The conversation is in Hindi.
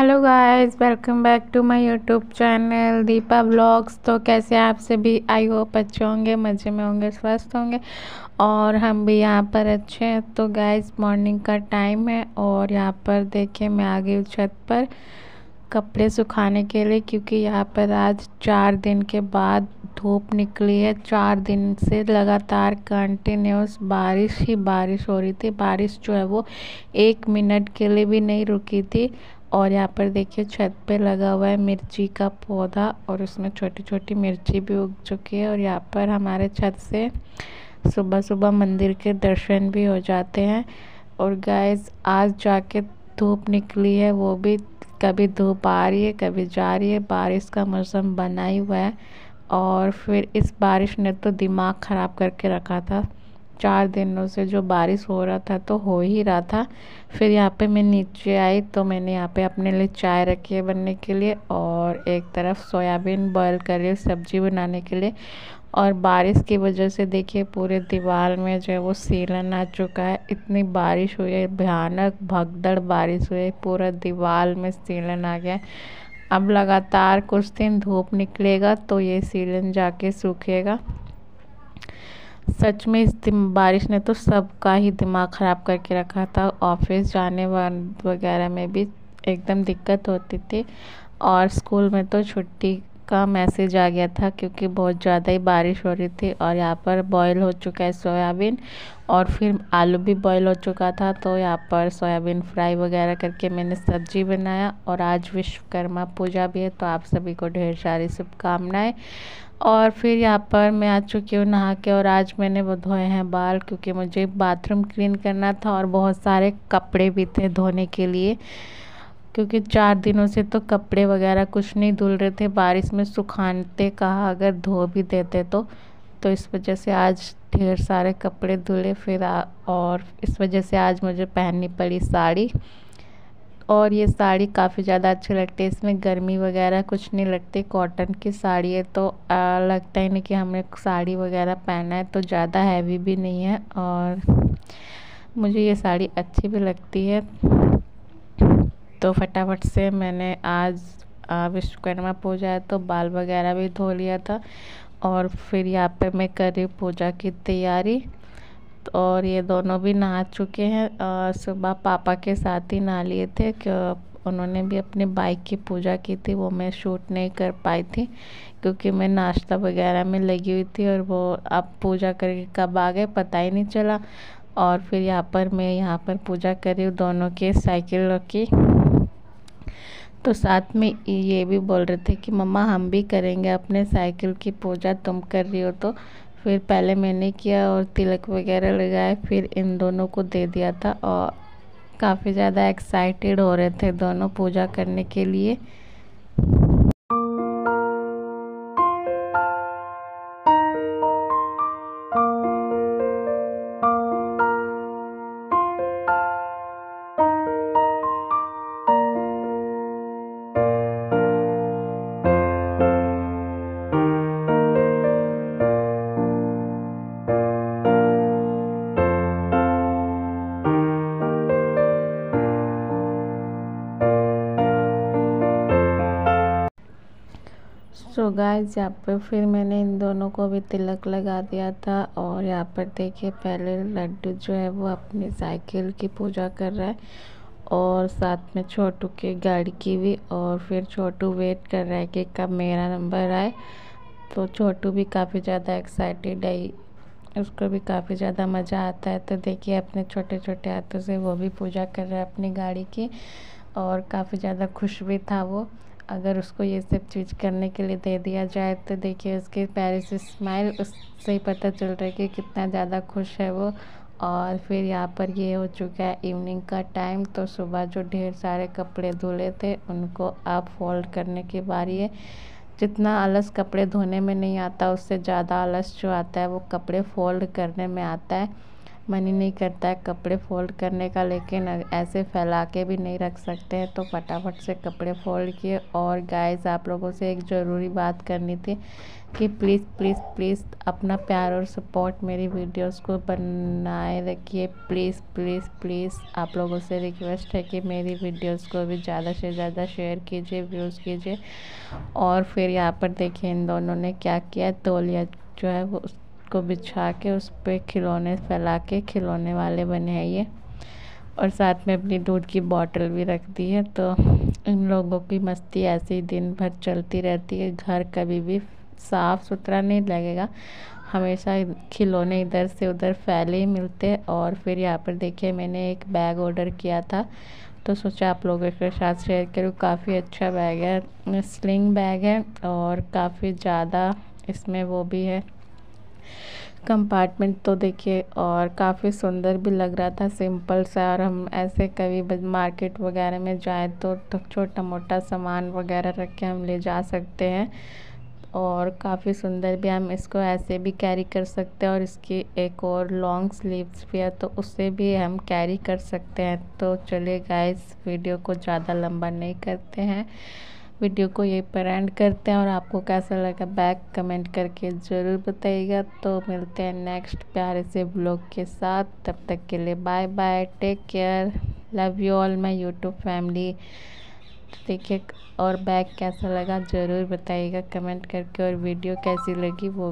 Guys welcome back to my YouTube channel Deepa blogs तो कैसे आप सभी आई होप अच्छे होंगे, मज़े में होंगे, स्वस्थ होंगे, और हम भी यहाँ पर अच्छे हैं। तो गाइस मॉर्निंग का टाइम है, और यहाँ पर देखिए मैं आ गई छत पर कपड़े सुखाने के लिए, क्योंकि यहाँ पर आज चार दिन के बाद धूप निकली है। चार दिन से लगातार कंटिन्यूस बारिश ही बारिश हो रही थी। बारिश जो है वो एक मिनट के लिए भी नहीं रुकी थी। और यहाँ पर देखिए छत पे लगा हुआ है मिर्ची का पौधा और उसमें छोटी छोटी मिर्ची भी उग चुकी है और यहाँ पर हमारे छत से सुबह सुबह मंदिर के दर्शन भी हो जाते हैं। और गैस आज जाके धूप निकली है, वो भी कभी धूप आ रही है, कभी जा रही है। बारिश का मौसम बना ही हुआ है और फिर इस बारिश ने तो दिमाग ख़राब करके रखा था। चार दिनों से जो बारिश हो रहा था तो हो ही रहा था। फिर यहाँ पे मैं नीचे आई तो मैंने यहाँ पे अपने लिए चाय रखी है बनने के लिए और एक तरफ़ सोयाबीन बॉयल कर रही सब्ज़ी बनाने के लिए। और बारिश की वजह से देखिए पूरे दीवार में जो है वो सीलन आ चुका है। इतनी बारिश हुई है, भयानक भगदड़ बारिश हुई है, पूरा दीवार में सीलन आ गया अब लगातार कुछ दिन धूप निकलेगा तो ये सीलन जाके सूखेगा। सच में इस बारिश ने तो सबका ही दिमाग ख़राब करके रखा था। ऑफ़िस जाने वगैरह में भी एकदम दिक्कत होती थी। और स्कूल में तो छुट्टी का मैसेज आ गया था क्योंकि बहुत ज़्यादा ही बारिश हो रही थी और यहाँ पर बॉयल हो चुका है सोयाबीन और फिर आलू भी बॉयल हो चुका था। तो यहाँ पर सोयाबीन फ्राई वगैरह करके मैंने सब्ज़ी बनाया और आज विश्वकर्मा पूजा भी है तो आप सभी को ढेर सारी शुभकामनाएँ। और फिर यहाँ पर मैं आ चुकी हूँ नहा के और आज मैंने वो धोए हैं बाल क्योंकि मुझे बाथरूम क्लीन करना था और बहुत सारे कपड़े भी थे धोने के लिए। क्योंकि चार दिनों से तो कपड़े वगैरह कुछ नहीं धुल रहे थे बारिश में सुखाते कहा अगर धो भी देते तो। तो इस वजह से आज ढेर सारे कपड़े धुले फिर आ, और इस वजह से आज मुझे पहननी पड़ी साड़ी। और ये साड़ी काफ़ी ज़्यादा अच्छी लगती है। इसमें गर्मी वगैरह कुछ नहीं लगती कॉटन की साड़ी है तो आ, लगता ही नहीं कि हमें साड़ी वगैरह पहना है तो ज़्यादा हैवी भी नहीं है। और मुझे ये साड़ी अच्छी भी लगती है। तो फटाफट से मैंने आज विश्वकर्मा पूजा है तो बाल वगैरह भी धो लिया था और फिर यहाँ पे मैं कर रही पूजा की तैयारी। और ये दोनों भी नहा चुके हैं। सुबह पापा के साथ ही नहा लिए थे उन्होंने भी अपनी बाइक की पूजा की थी, वो मैं शूट नहीं कर पाई थी क्योंकि मैं नाश्ता वगैरह में लगी हुई थी और वो अब पूजा करके कब आ गए पता ही नहीं चला। और फिर यहाँ पर मैं यहाँ पर पूजा कर दोनों के साइकिल की। तो साथ में ये भी बोल रहे थे कि, मम्मा, हम भी करेंगे अपने साइकिल की पूजा, तुम कर रही हो तो। फिर पहले मैंने किया और तिलक वगैरह लगाए, फिर इन दोनों को दे दिया था और काफ़ी ज़्यादा एक्साइटेड हो रहे थे दोनों पूजा करने के लिए। सो गाइस यहाँ पर फिर मैंने इन दोनों को भी तिलक लगा दिया था और यहाँ पर देखिए, पहले लड्डू जो है वो अपनी साइकिल की पूजा कर रहा है और साथ में छोटू की गाड़ी की भी और फिर छोटू वेट कर रहा है कि कब मेरा नंबर आए। तो छोटू भी काफ़ी ज़्यादा एक्साइटेड है, उसको भी काफ़ी ज़्यादा मज़ा आता है। तो देखिए, अपने छोटे छोटे हाथों से वो भी पूजा कर रहा है अपनी गाड़ी की और काफ़ी ज़्यादा खुश भी था वो। अगर उसको ये सब चीज़ करने के लिए दे दिया जाए तो देखिए उसके पैर से स्माइल, उससे ही पता चल रहा है कि कितना ज़्यादा खुश है वो। और फिर यहाँ पर ये हो चुका है इवनिंग का टाइम तो सुबह जो ढेर सारे कपड़े धुले थे, उनको अब फोल्ड करने की बारी है जितना आलस कपड़े धोने में नहीं आता, उससे ज़्यादा आलस जो आता है वो कपड़े फोल्ड करने में आता है। मन ही नहीं करता है कपड़े फोल्ड करने का, लेकिन ऐसे फैला के भी नहीं रख सकते हैं तो फटाफट से कपड़े फोल्ड किए। और गाइस आप लोगों से एक ज़रूरी बात करनी थी कि प्लीज़ प्लीज़ प्लीज़ अपना प्यार और सपोर्ट मेरी वीडियोस को बनाए रखिए। प्लीज़ प्लीज़ प्लीज़ आप लोगों से रिक्वेस्ट है कि मेरी वीडियोस को भी ज़्यादा से ज़्यादा शेयर कीजिए व्यूज़ कीजिए। और फिर यहाँ पर देखिए इन दोनों ने क्या किया, तोलिया जो है वो उसको बिछा के उस पर खिलौने फैला के खिलौने वाले बने हैं ये। और साथ में अपनी दूध की बॉटल भी रख दी है तो इन लोगों की मस्ती ऐसे ही दिन भर चलती रहती है। घर कभी भी साफ़ सुथरा नहीं लगेगा। हमेशा खिलौने इधर से उधर फैले ही मिलते और फिर यहाँ पर देखिए, मैंने एक बैग ऑर्डर किया था तो सोचा आप लोगों के साथ शेयर करूँ। काफ़ी अच्छा बैग है, स्लिंग बैग है और काफ़ी ज़्यादा इसमें वो भी है। कंपार्टमेंट तो देखिए और काफ़ी सुंदर भी लग रहा था सिंपल सा और हम ऐसे कभी मार्केट वगैरह में जाए तो, तो छोटा मोटा सामान वगैरह रख के हम ले जा सकते हैं। और काफ़ी सुंदर भी हम इसको ऐसे भी कैरी कर सकते हैं और इसकी एक और लॉन्ग स्लीव्स भी है तो उससे भी हम कैरी कर सकते हैं। तो चलिए गाइस वीडियो को ज़्यादा लंबा नहीं करते हैं। वीडियो को यही पर एंड करते हैं और आपको कैसा लगा बैक कमेंट करके ज़रूर बताइएगा। तो मिलते हैं नेक्स्ट प्यारे से ब्लॉग के साथ। तब तक के लिए bye bye, take care, love you all, my YouTube family. देखिए और बैग कैसा लगा ज़रूर बताइएगा, कमेंट करके और वीडियो कैसी लगी वो